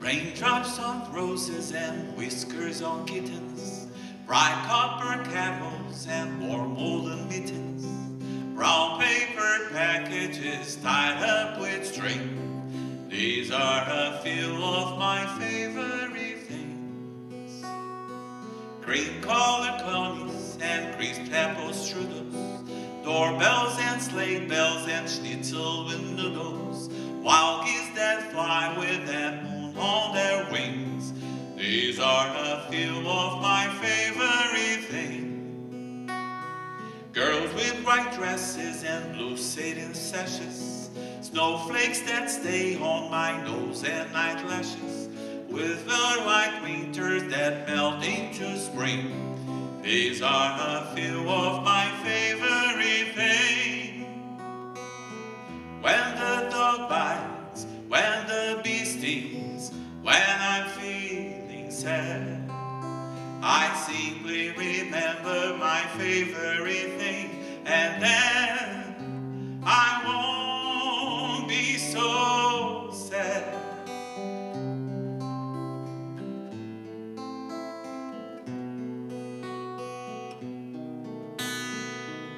Raindrops on roses and whiskers on kittens, bright copper kettles and warm woolen mittens, brown paper packages tied up with string. These are a few of my favorite things. Cream colored conies and crisp apple strudels, doorbells and sleigh bells and schnitzel with noodles, wild geese that fly with These are a few of my favorite things. Girls with white dresses and blue satin sashes, snowflakes that stay on my nose and eyelashes. lashes, with the white winters that melt into spring. These are a few of my sad, I simply remember my favorite thing, and then I won't be so sad.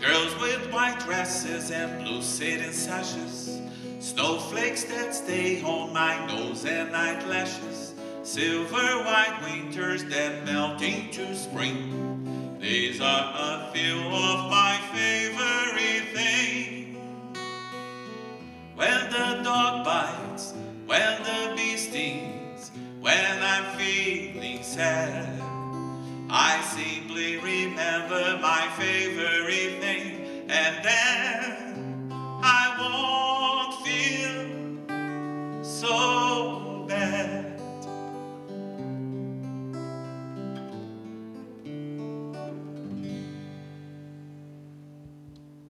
Girls with white dresses and blue satin sashes, snowflakes that stay on my nose and eyelashes lashes, silver white winters that melt into spring. These are a few of my favorite things. When the dog bites, when the bee stings, when I'm feeling sad. I simply remember my favorite thing.